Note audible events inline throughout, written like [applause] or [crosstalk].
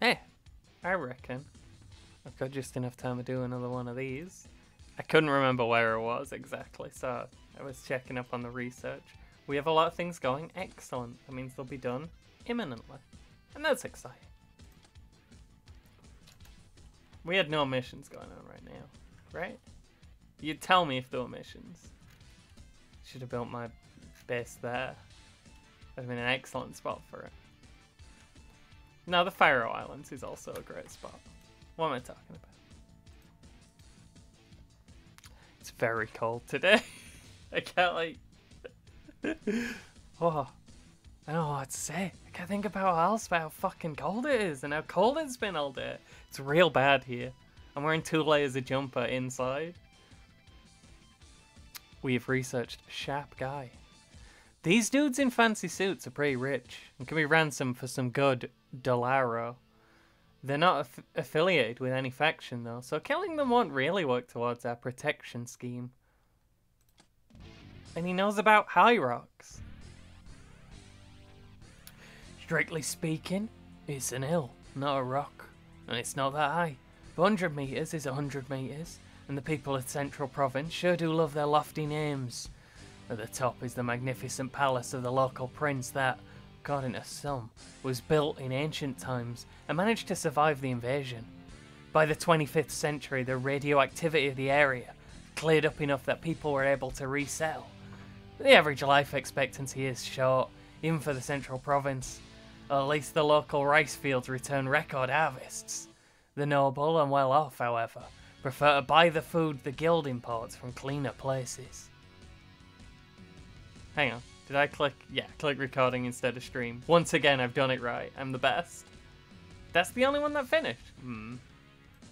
Hey, I reckon I've got just enough time to do another one of these. I couldn't remember where it was exactly, so I was checking up on the research. We have a lot of things going. Excellent. That means they'll be done imminently. And that's exciting. We had no missions going on right now, right? You'd tell me if there were missions. Should have built my base there. That'd have been an excellent spot for it. Now the Faroe Islands is also a great spot. What am I talking about? It's very cold today. [laughs] I can't like. [laughs] oh, I don't know what to say. I can't think about how else about how fucking cold it is and how cold it's been all day. It's real bad here. I'm wearing two layers of jumper inside. We've researched Sharp Guy. These dudes in fancy suits are pretty rich and can be ransomed for some good Dolaro. They're not aff- affiliated with any faction though, so killing them won't really work towards our protection scheme. And he knows about high rocks. Strictly speaking, it's an hill, not a rock. And it's not that high. 100 metres is 100 metres, and the people of Central Province sure do love their lofty names. At the top is the magnificent palace of the local prince that, according to some, was built in ancient times and managed to survive the invasion. By the 25th century, the radioactivity of the area cleared up enough that people were able to resettle. The average life expectancy is short, even for the central province. At least the local rice fields return record harvests. The noble and well off, however, prefer to buy the food the guild imports from cleaner places. Hang on, did I click? Yeah, click recording instead of stream. Once again, I've done it right. I'm the best. That's the only one that finished. Hmm.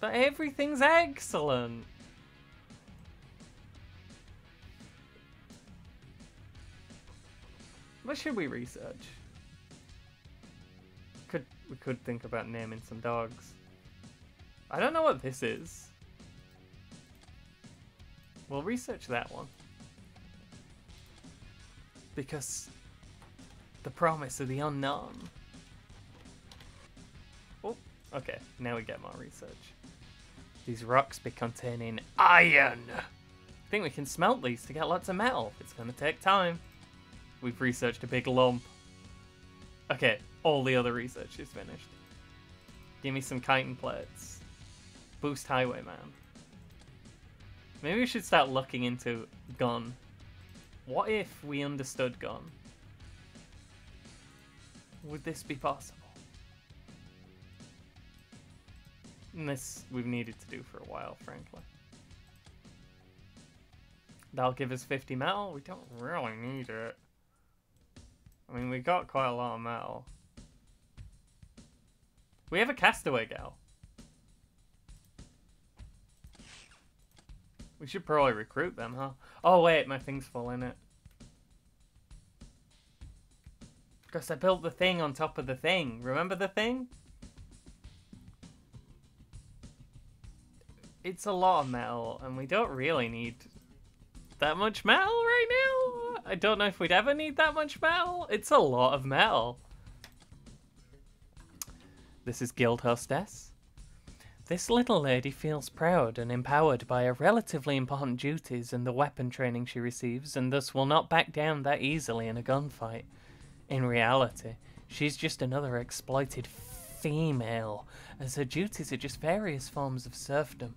But everything's excellent. What should we research? Could we could think about naming some dogs. I don't know what this is. We'll research that one. Because the promise of the unknown. Oh, okay, now we get more research. These rocks be containing iron. I think we can smelt these to get lots of metal. It's gonna take time. We've researched a big lump. Okay, all the other research is finished. Give me some chitin plates. Boost Highwayman. Maybe we should start looking into gun. What if we understood gun? Would this be possible? And this we've needed to do for a while, frankly. That'll give us 50 metal. We don't really need it. I mean, we got quite a lot of metal. We have a castaway gal. We should probably recruit them, huh? Oh wait, my thing's full in it. Because I built the thing on top of the thing. Remember the thing? It's a lot of metal, and we don't really need that much metal right now. I don't know if we'd ever need that much metal. It's a lot of metal. This is Guild Hostess. This little lady feels proud and empowered by her relatively important duties and the weapon training she receives, and thus will not back down that easily in a gunfight. In reality, she's just another exploited female, as her duties are just various forms of serfdom,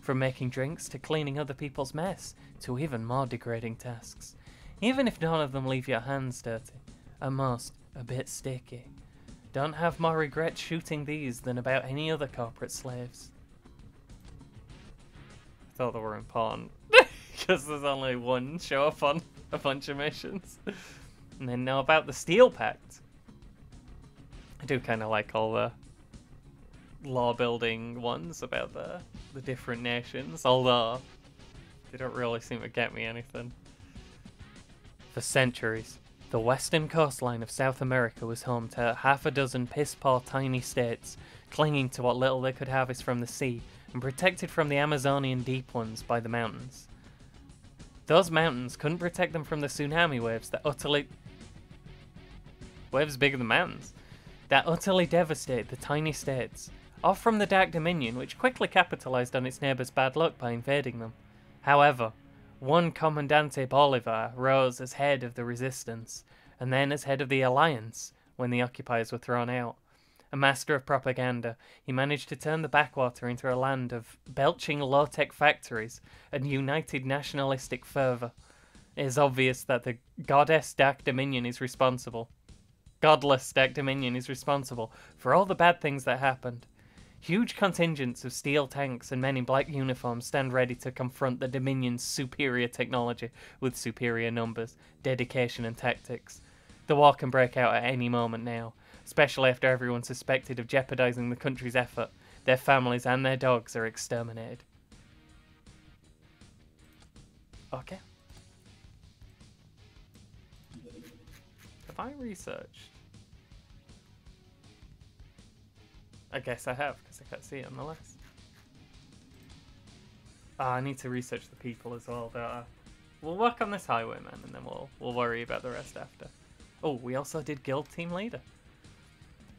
from making drinks to cleaning other people's mess, to even more degrading tasks. Even if none of them leave your hands dirty, at most, a bit sticky. Don't have more regret shooting these than about any other corporate slaves. I thought they were important. [laughs] Because there's only one show up on a bunch of missions. And then know about the Steel Pact. I do kind of like all the law building ones about the, the different nations, although they don't really seem to get me anything. For centuries, the western coastline of South America was home to half a dozen piss poor tiny states, clinging to what little they could harvest from the sea and protected from the Amazonian deep ones by the mountains. Those mountains couldn't protect them from the tsunami waves that utterly. Waves bigger than mountains. that utterly devastated the tiny states, off from the Dark Dominion, which quickly capitalized on its neighbors' bad luck by invading them. However, one Comandante Bolivar rose as head of the resistance, and then as head of the alliance when the occupiers were thrown out. A master of propaganda, he managed to turn the backwater into a land of belching low tech factories and united nationalistic fervour. It is obvious that the goddess Dark Dominion is responsible. Godless Dark Dominion is responsible for all the bad things that happened. Huge contingents of steel tanks and men in black uniforms stand ready to confront the Dominion's superior technology with superior numbers, dedication, and tactics. The war can break out at any moment now, especially after everyone suspected of jeopardizing the country's effort. Their families and their dogs are exterminated. Okay. Have I researched? I guess I have, because I can't see it on the list. Ah, I need to research the people as well, don't I? We'll work on this highwayman, and then we'll we'll worry about the rest after. Oh, we also did guild team leader.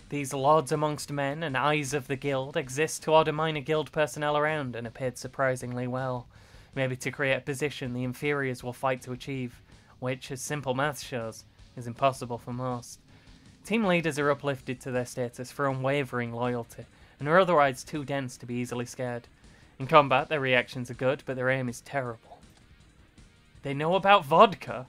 These lords amongst men and eyes of the guild exist to order minor guild personnel around and appeared surprisingly well. Maybe to create a position the inferiors will fight to achieve, which, as simple math shows, is impossible for most. Team leaders are uplifted to their status for unwavering loyalty, and are otherwise too dense to be easily scared. In combat, their reactions are good, but their aim is terrible. They know about vodka!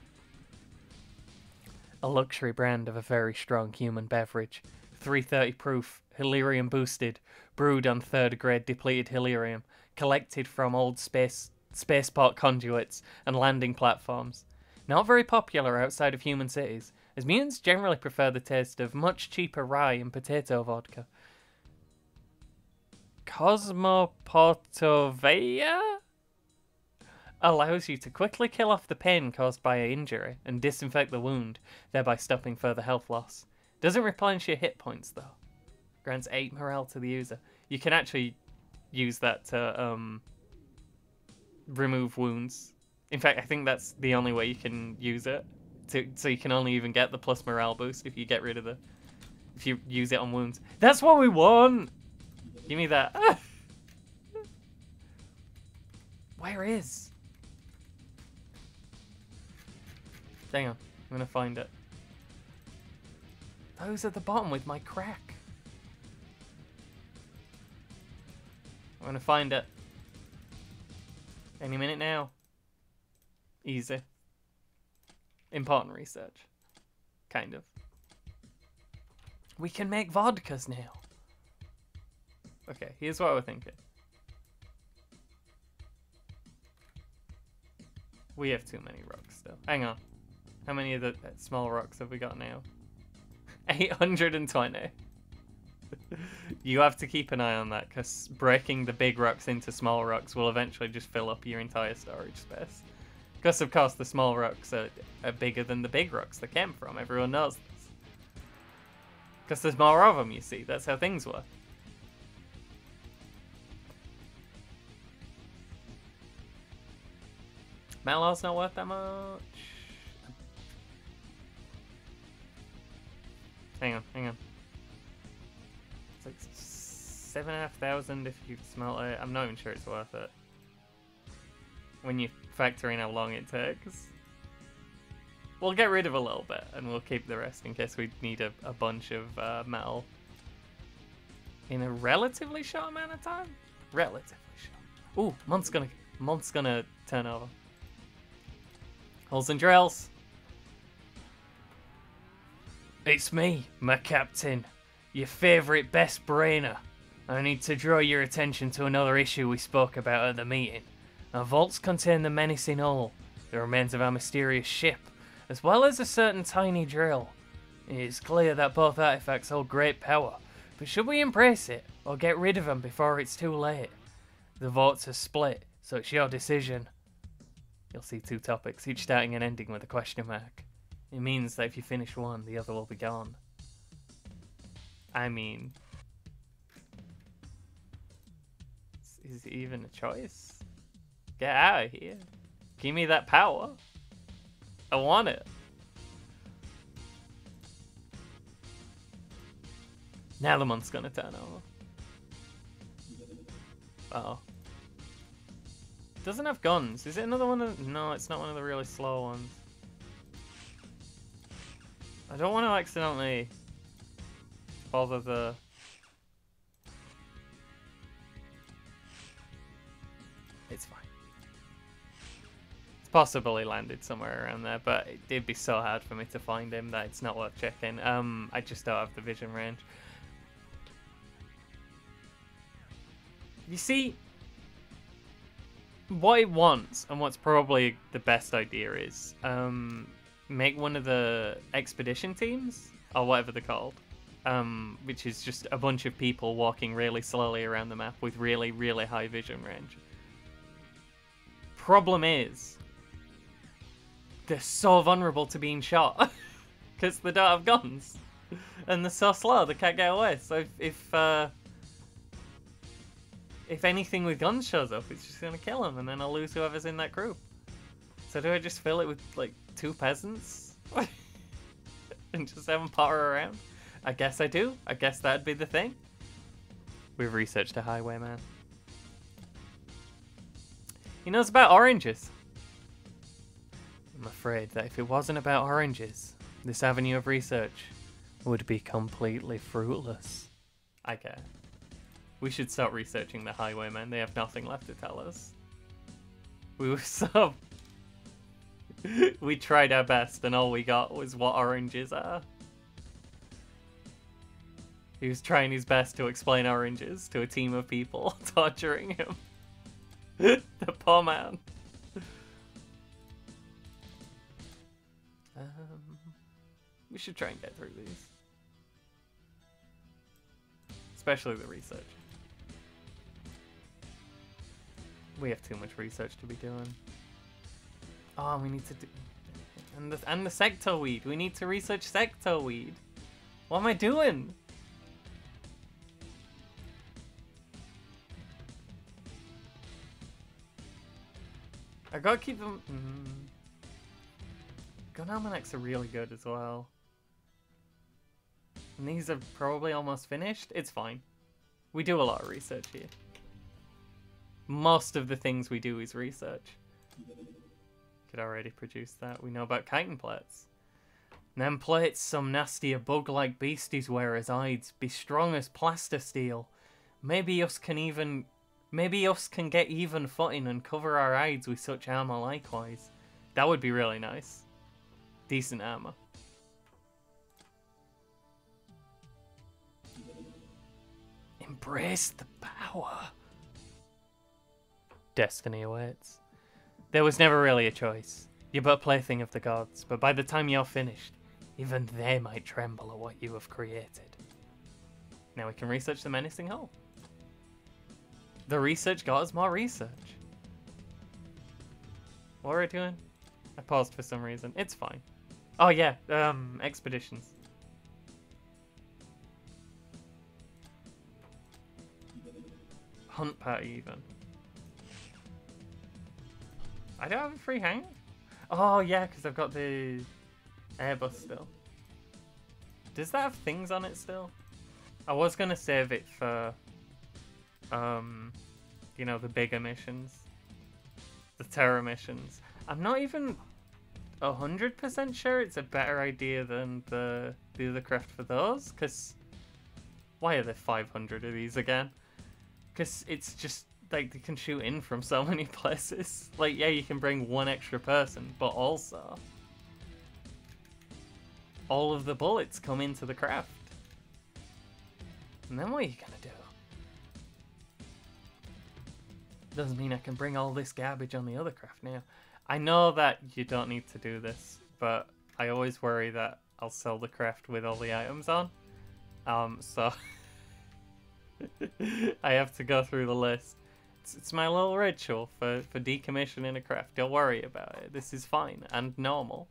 A luxury brand of a very strong human beverage. 330 proof, Elerium boosted, brewed on third grade depleted Elerium, collected from old space spaceport conduits and landing platforms. Not very popular outside of human cities, as mutants generally prefer the taste of much cheaper rye and potato vodka. Cosmoportovaya allows you to quickly kill off the pain caused by an injury and disinfect the wound, thereby stopping further health loss. Doesn't replenish your hit points though. Grants 8 morale to the user. You can actually use that to um, remove wounds. In fact, I think that's the only way you can use it. To, so you can only even get the plus morale boost if you get rid of the... If you use it on wounds. That's what we want! Give me that. [laughs] Where is? Hang on. I'm gonna find it. Those at the bottom with my crack. I'm gonna find it. Any minute now. Easy. Important research. Kind of. We can make vodkas now. Okay, here's what we're thinking. We have too many rocks still. Hang on. How many of the uh, small rocks have we got now? [laughs] 820. [laughs] you have to keep an eye on that because breaking the big rocks into small rocks will eventually just fill up your entire storage space. Because, of course, the small rocks are, are bigger than the big rocks they came from. Everyone knows this. Because there's more of them, you see. That's how things work. Malor's not worth that much. Hang on, hang on. It's like seven and a half thousand if you smelt it. I'm not even sure it's worth it. When you factor in how long it takes. We'll get rid of a little bit and we'll keep the rest in case we need a, a bunch of uh, metal in a relatively short amount of time. Relatively short. Ooh, month's gonna month's gonna turn over. Holes and drills. It's me, my captain, your favourite best brainer. I need to draw your attention to another issue we spoke about at the meeting. Our vaults contain the menacing hull, the remains of our mysterious ship, as well as a certain tiny drill. It is clear that both artifacts hold great power, but should we embrace it, or get rid of them before it's too late? The votes are split, so it's your decision. You'll see two topics, each starting and ending with a question mark. It means that if you finish one, the other will be gone. I mean... Is it even a choice? Get out of here. Give me that power. I want it. Now the month's gonna turn over. Uh oh. Doesn't have guns. Is it another one of... No, it's not one of the really slow ones. I don't want to accidentally bother the... possibly landed somewhere around there, but it'd be so hard for me to find him that it's not worth checking. Um, I just don't have the vision range. You see, what it wants, and what's probably the best idea is, um, make one of the expedition teams, or whatever they're called, um, which is just a bunch of people walking really slowly around the map with really, really high vision range. Problem is, they're so vulnerable to being shot [laughs] because they don't have guns, and they're so slow they can't get away. So if, if uh, if anything with guns shows up, it's just gonna kill him, and then I'll lose whoever's in that group. So do I just fill it with like two peasants [laughs] and just have them potter around? I guess I do. I guess that'd be the thing. We've researched a highwayman. He knows about oranges. I'm afraid that if it wasn't about oranges, this avenue of research would be completely fruitless. I care. We should start researching the highwaymen. They have nothing left to tell us. We were [laughs] so... we tried our best and all we got was what oranges are. He was trying his best to explain oranges to a team of people, [laughs] torturing him. [laughs] the poor man. We should try and get through these. Especially the research. We have too much research to be doing. Oh, we need to do... And the, and the sectoid. We need to research sector weed. What am I doing? I gotta keep them... Mm. Gun almanacs are really good as well. And these are probably almost finished. It's fine. We do a lot of research here. Most of the things we do is research. Could already produce that. We know about chitin plates. Them plates some nastier bug-like beasties wear as hides, be strong as plaster steel. Maybe us can even... Maybe us can get even footing and cover our hides with such armor likewise. That would be really nice. Decent armor. Embrace the power destiny awaits. There was never really a choice. You're but plaything of the gods, but by the time you're finished, even they might tremble at what you have created. Now we can research the menacing hole. The research got us more research. What are we doing? I paused for some reason. It's fine. Oh yeah, um, expeditions. Hunt party even. I don't have a free hang. Oh yeah, because I've got the Airbus still. Does that have things on it still? I was gonna save it for, um, you know, the bigger missions, the terror missions. I'm not even hundred percent sure it's a better idea than the the other craft for those. Cause why are there 500 of these again? Cause it's just like they can shoot in from so [laughs] many places. Like, yeah, you can bring one extra person, but also all of the bullets come into the craft. And then what are you gonna do? Doesn't mean I can bring all this garbage on the other craft now. I know that you don't need to do this, but I always worry that I'll sell the craft with all the items on. Um, so [laughs] [laughs] I have to go through the list. It's, it's my little ritual for, for decommissioning a craft. Don't worry about it. This is fine and normal.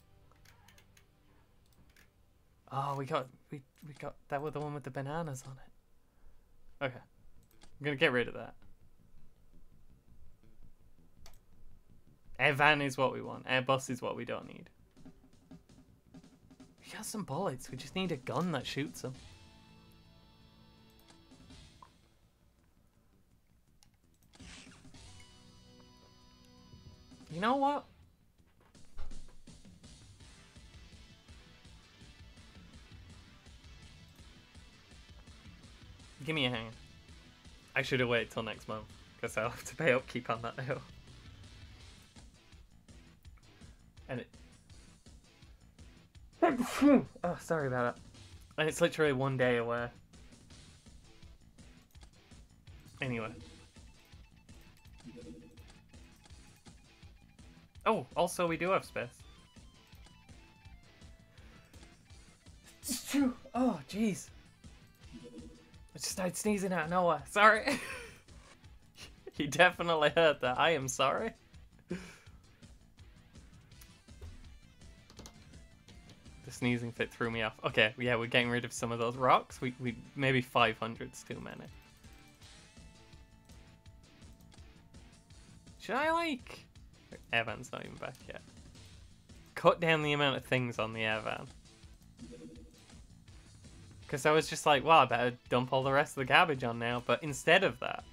Oh, we got we we got that was the one with the bananas on it. Okay. I'm gonna get rid of that. Air van is what we want. Air bus is what we don't need. We got some bullets. We just need a gun that shoots them. You know what? Give me a hand. I should have waited till next month, because I'll have to pay upkeep on that now. And it... [laughs] oh, sorry about that. And it's literally one day away. Anyway. Oh, also we do have space. It's true. Oh, jeez. I just started sneezing out Noah. Sorry. [laughs] you definitely heard that. I am sorry. the sneezing fit threw me off. Okay, yeah, we're getting rid of some of those rocks. We, we maybe 500's too many. Should I like... Evan's not even back yet. Cut down the amount of things on the Evan. Because I was just like, well, I better dump all the rest of the garbage on now. But instead of that,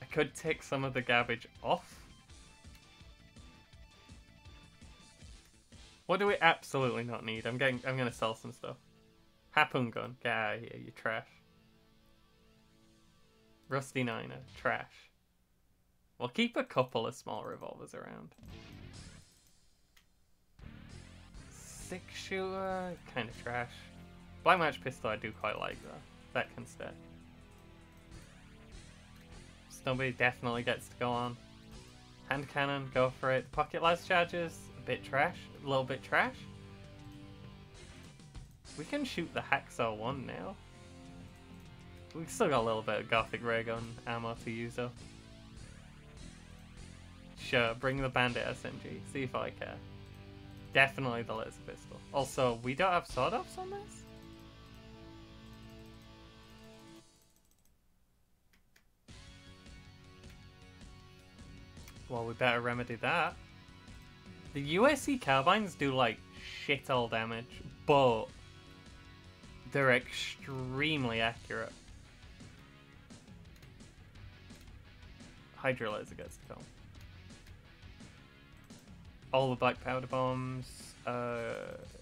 I could take some of the garbage off. What do we absolutely not need? I'm getting. I'm gonna sell some stuff. Harpoon gun, get out of here, you trash. Rusty Niner, trash. We'll keep a couple of small revolvers around. six shooter, kind of trash. Black Match Pistol I do quite like though. That can stay. Snowbody definitely gets to go on. Hand cannon, go for it. Pocket last charges, a bit trash, a little bit trash. We can shoot the Hacksaw one now. We've still got a little bit of Gothic Ray Gun ammo to use though. Sure, bring the Bandit SMG, see if I care. Definitely the laser pistol. Also, we don't have sword offs on this? Well, we better remedy that. The USC carbines do like shit all damage, but they're extremely accurate. Hydro laser gets to go all the black powder bombs, uh,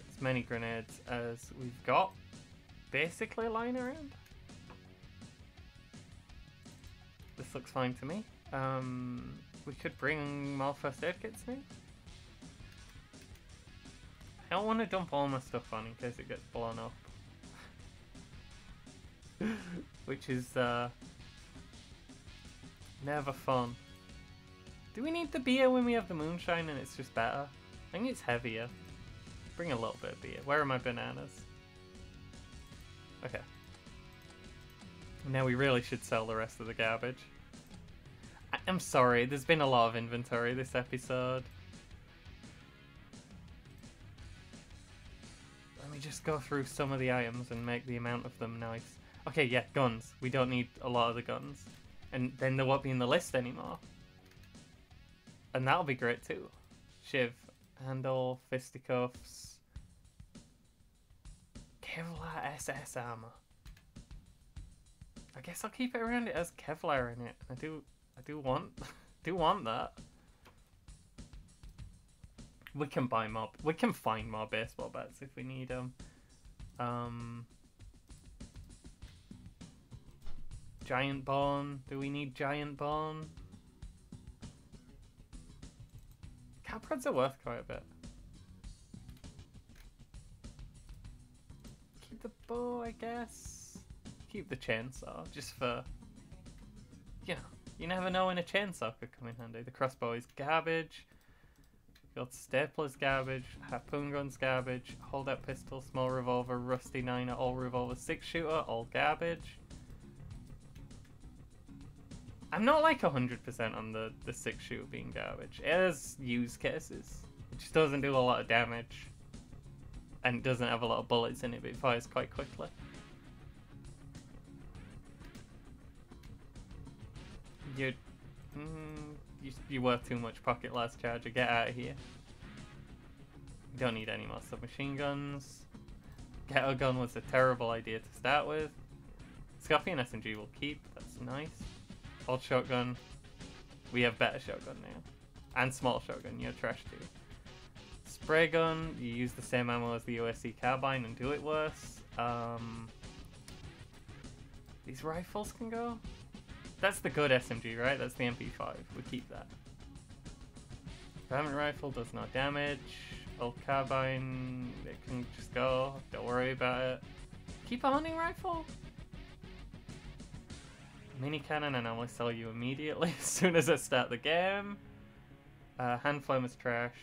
as many grenades as we've got, basically lying around. This looks fine to me. Um, we could bring more first aid kits maybe? I don't want to dump all my stuff on in case it gets blown up. [laughs] Which is uh, never fun. Do we need the beer when we have the moonshine and it's just better? I think it's heavier. Bring a little bit of beer. Where are my bananas? Okay. Now we really should sell the rest of the garbage. I am sorry, there's been a lot of inventory this episode. Let me just go through some of the items and make the amount of them nice. Okay, yeah, guns. We don't need a lot of the guns. And then they won't be in the list anymore. And that'll be great too. Shiv, handle, fisticuffs, Kevlar SS armor. I guess I'll keep it around it has Kevlar in it. I do, I do want, [laughs] do want that. We can buy more. We can find more baseball bats if we need them. Um, giant bone. Do we need giant bone? Cat are worth quite a bit. Keep the bow, I guess. Keep the chainsaw, just for... You know, you never know when a chainsaw could come in handy. The crossbow is garbage. Got stapler's garbage, harpoon gun's garbage, holdout pistol, small revolver, rusty niner, all revolver, six shooter, all garbage. I'm not like 100% on the, the six shooter being garbage. It has use cases. It just doesn't do a lot of damage. And doesn't have a lot of bullets in it, but it fires quite quickly. You're, mm, you, you're worth too much pocket last charger. Get out of here. Don't need any more submachine guns. Ghetto gun was a terrible idea to start with. Scuffy and SMG will keep. That's nice. Old shotgun. We have better shotgun now. And small shotgun, you're trash too. Spray gun, you use the same ammo as the OSC carbine and do it worse. Um, these rifles can go? That's the good SMG, right? That's the MP5. We keep that. Permanent rifle does no damage. Old carbine, it can just go. Don't worry about it. Keep a hunting rifle? Mini cannon and I will sell you immediately [laughs] as soon as I start the game. Uh, hand flame is trash.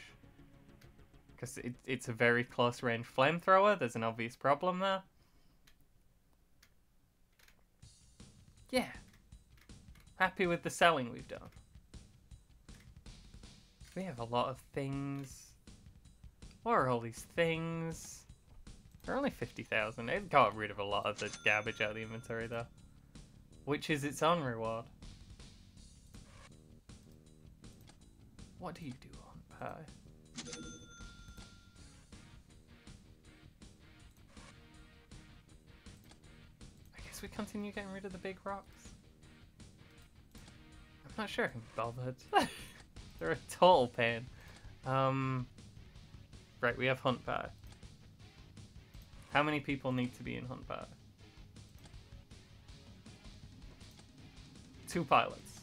Because it, it's a very close range flamethrower. There's an obvious problem there. Yeah. Happy with the selling we've done. We have a lot of things. What are all these things? They're only 50,000. It got rid of a lot of the garbage out of the inventory though. Which is its own reward. What do you do on pie? I guess we continue getting rid of the big rocks. I'm not sure I'm bothered. [laughs] They're a total pain. Um, right, we have Hunt Bar. How many people need to be in Hunt Bar? Two pilots.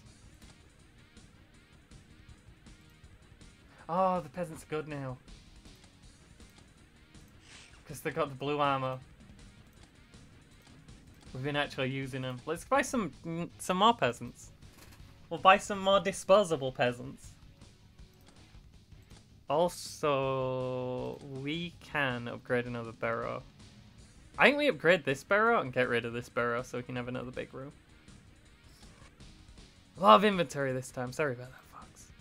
Oh, the peasants are good now. Because they got the blue armor. We've been actually using them. Let's buy some mm, some more peasants. We'll buy some more disposable peasants. Also, we can upgrade another barrow. I think we upgrade this barrow and get rid of this barrow so we can have another big room. A lot of inventory this time. Sorry about that, Fox.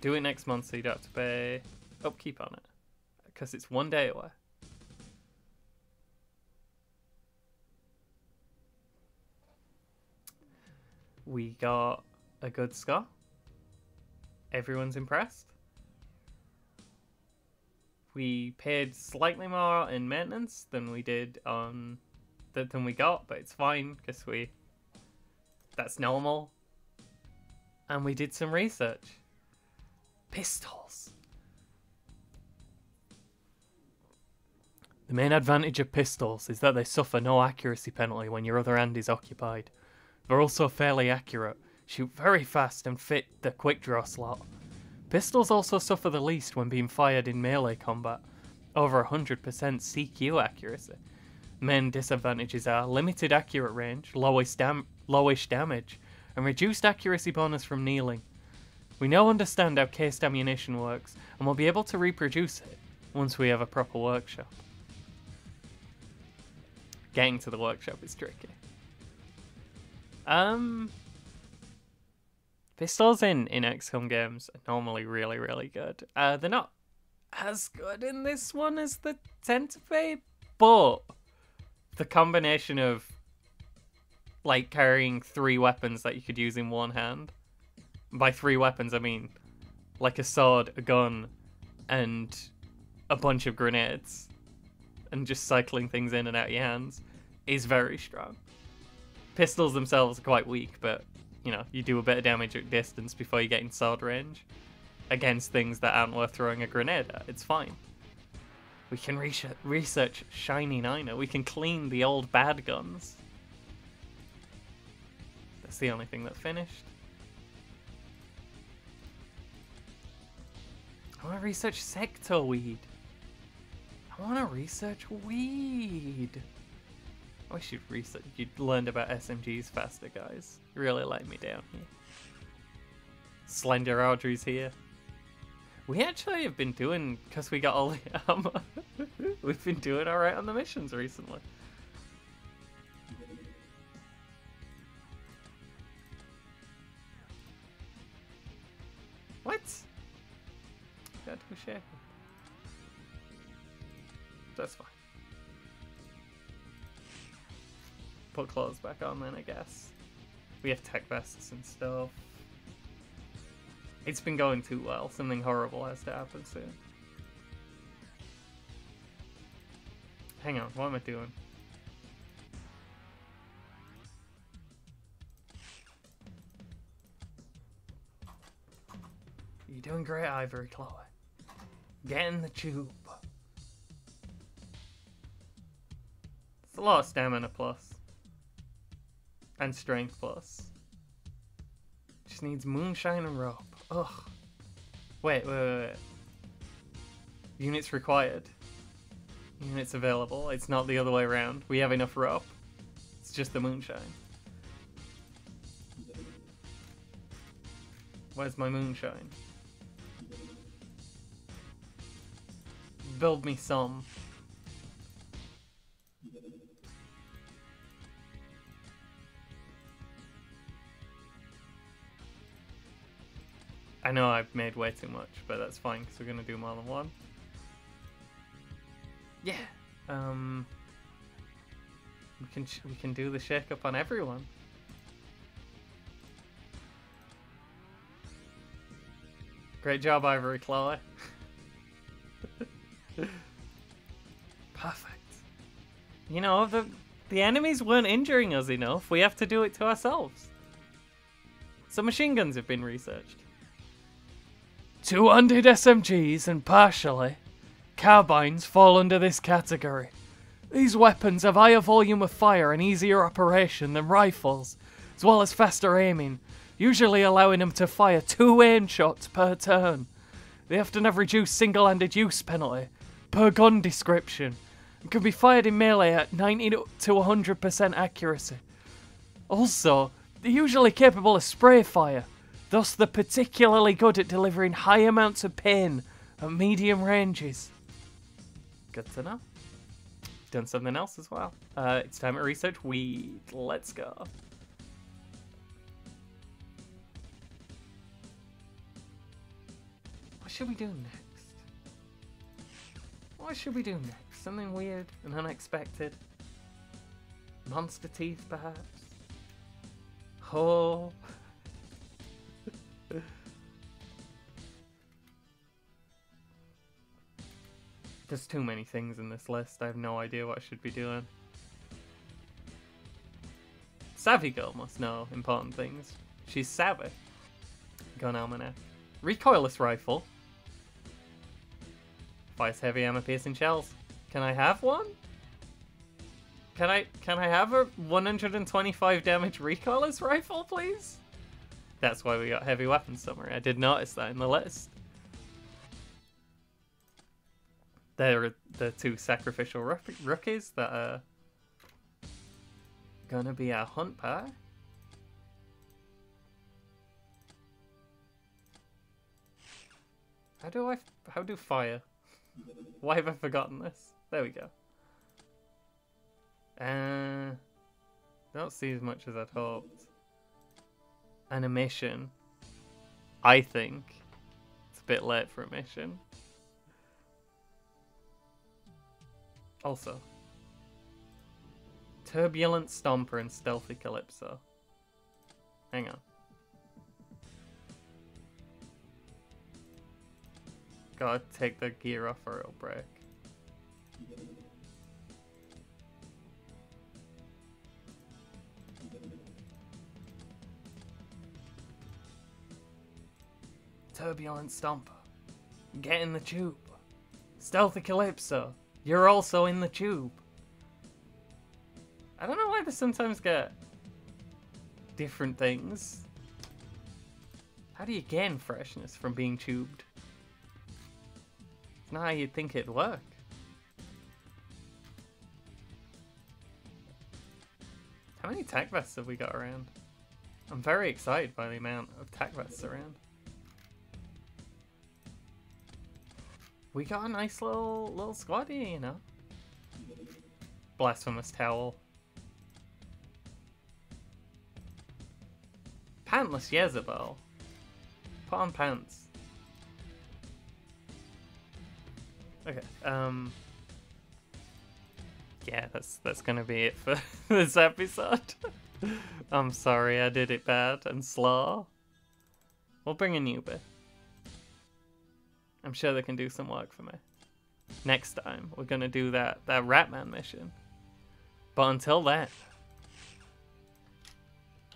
Do it next month so you don't have to pay upkeep on it. Because it's one day away. We got a good score. Everyone's impressed. We paid slightly more in maintenance than we did on than we got, but it's fine because we that's normal. And we did some research. Pistols. The main advantage of pistols is that they suffer no accuracy penalty when your other hand is occupied. They're also fairly accurate, shoot very fast and fit the quick draw slot. Pistols also suffer the least when being fired in melee combat, over 100% CQ accuracy. Main disadvantages are limited accurate range, lowest dam lowish damage, and reduced accuracy bonus from kneeling. We now understand how cased ammunition works, and we'll be able to reproduce it once we have a proper workshop. Getting to the workshop is tricky. Um, pistols in, in XCOM games are normally really, really good. Uh, they're not as good in this one as the tend to be, but the combination of like carrying three weapons that you could use in one hand. By three weapons, I mean like a sword, a gun, and a bunch of grenades, and just cycling things in and out your hands is very strong. Pistols themselves are quite weak, but you know, you do a bit of damage at distance before you get in sword range against things that aren't worth throwing a grenade at. It's fine. We can research Shiny Niner. We can clean the old bad guns. That's the only thing that finished. I want to research sector weed. I want to research weed. I wish you'd research, you'd learned about SMGs faster, guys. You really let me down here. Slender Audrey's here. We actually have been doing, because we got all the [laughs] armor, we've been doing alright on the missions recently. That's fine. Put clothes back on then, I guess. We have tech vests and stuff. It's been going too well. Something horrible has to happen soon. Hang on, what am I doing? You're doing great, Ivory Chloe. Get in the tube. It's a lot of stamina plus. And strength plus. Just needs moonshine and rope. Ugh. Wait, wait, wait, wait. Units required. Units available. It's not the other way around. We have enough rope. It's just the moonshine. Where's my moonshine? Build me some. I know I've made way too much, but that's fine because we're gonna do more than one. Yeah. Um. We can we can do the shake up on everyone. Great job, Ivory Chloe. [laughs] Perfect. You know, the the enemies weren't injuring us enough. We have to do it to ourselves. So machine guns have been researched. 200 SMGs and partially carbines fall under this category. These weapons have higher volume of fire and easier operation than rifles, as well as faster aiming, usually allowing them to fire two aim shots per turn. They often have reduced single-handed use penalty per gun description and can be fired in melee at 90 to 100% accuracy. Also, they're usually capable of spray fire, thus they're particularly good at delivering high amounts of pain at medium ranges. Good to know. Done something else as well. Uh, it's time to research weed. Let's go. What should we do next? What should we do next? Something weird and unexpected? Monster teeth, perhaps? Oh. [laughs] There's too many things in this list. I have no idea what I should be doing. Savvy girl must know important things. She's savvy. Gun almanac. Recoilless rifle. Fires heavy armor piercing shells. Can I have one? Can I can I have a 125 damage recoilless rifle, please? That's why we got heavy weapons summary. I did notice that in the list. There are the two sacrificial rookies that are gonna be our hunt pair. How do I? How do fire? Why have I forgotten this? There we go. Uh, don't see as much as I'd hoped. Animation. I think it's a bit late for a mission. Also, Turbulent Stomper and Stealthy Calypso. Hang on. Gotta take the gear off or it'll break. Turbulent Stomper. Get in the tube. Stealthy Calypso. You're also in the tube. I don't know why they sometimes get different things. How do you gain freshness from being tubed? How you'd think it'd work. How many tac vests have we got around? I'm very excited by the amount of tac vests around. We got a nice little little squad here, you know. Blasphemous towel. Pantless Jezebel. Put on pants. Okay. Um. Yeah, that's that's gonna be it for [laughs] this episode. [laughs] I'm sorry, I did it bad and slow. We'll bring a newbie. I'm sure they can do some work for me. Next time, we're gonna do that that Ratman mission. But until then,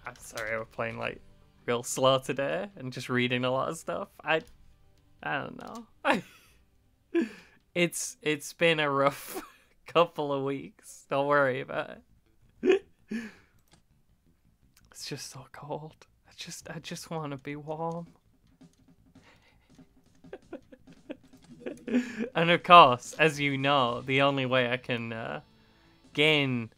I'm sorry we're playing like real slow today and just reading a lot of stuff. I I don't know. [laughs] it's it's been a rough [laughs] couple of weeks. Don't worry about it. It's just so cold. I just I just want to be warm. [laughs] and of course, as you know, the only way I can uh, gain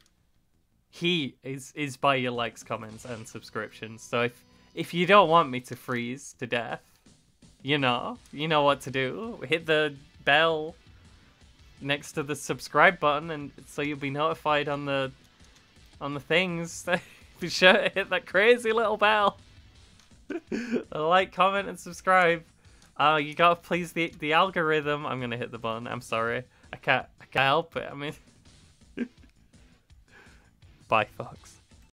heat is is by your likes, comments, and subscriptions. So if if you don't want me to freeze to death, you know, you know what to do. Hit the bell next to the subscribe button, and so you'll be notified on the on the things. [laughs] be sure to hit that crazy little bell. [laughs] like, comment, and subscribe. Uh, you gotta please the the algorithm. I'm gonna hit the button. I'm sorry. I can't I can't help it. I mean, [laughs] bye, folks.